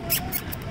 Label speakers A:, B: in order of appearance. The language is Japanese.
A: あ。